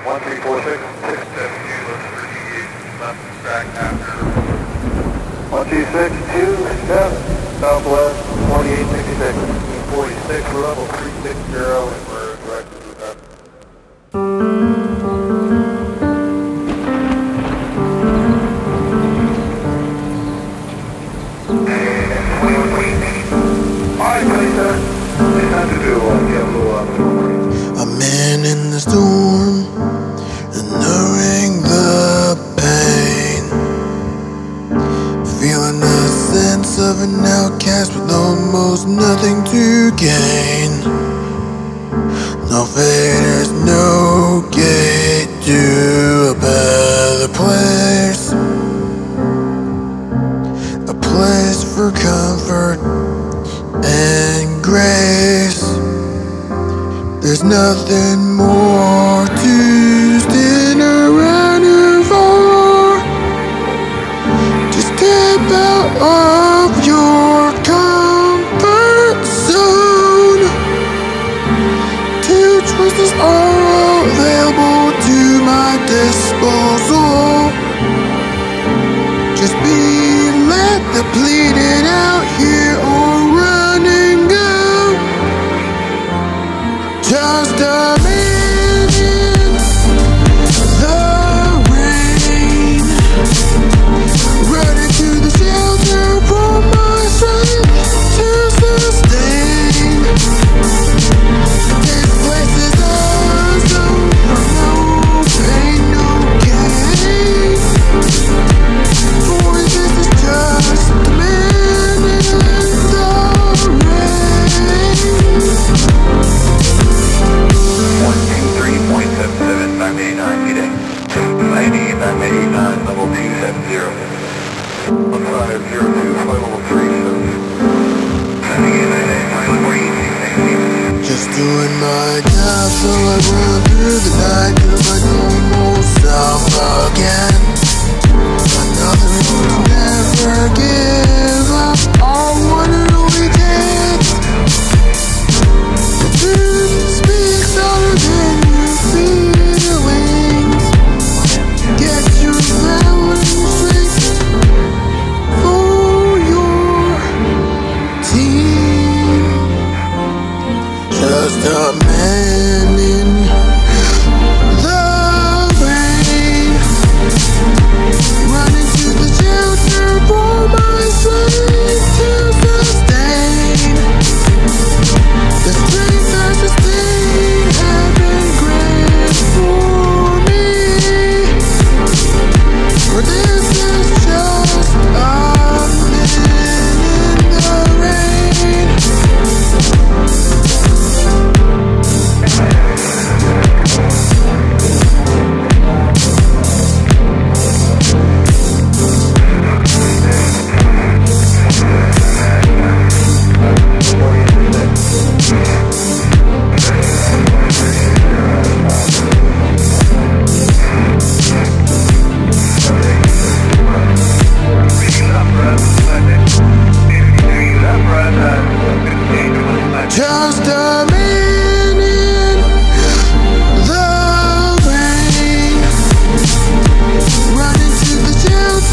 1346. 672, look for DH, left back after. 1262, southwest, 4866. 46, level 360 gain. Nothing is no gate to a better place. A place for comfort and grace. There's nothing more to stand around here for. Just step out So Just be let the pleading. 989, level 270. On flight level 3, so. Sending in 989, pilot, where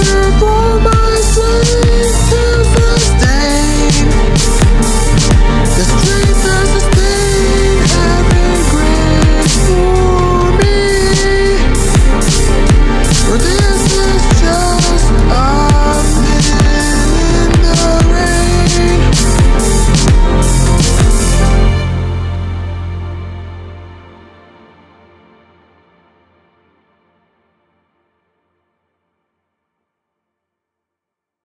子多么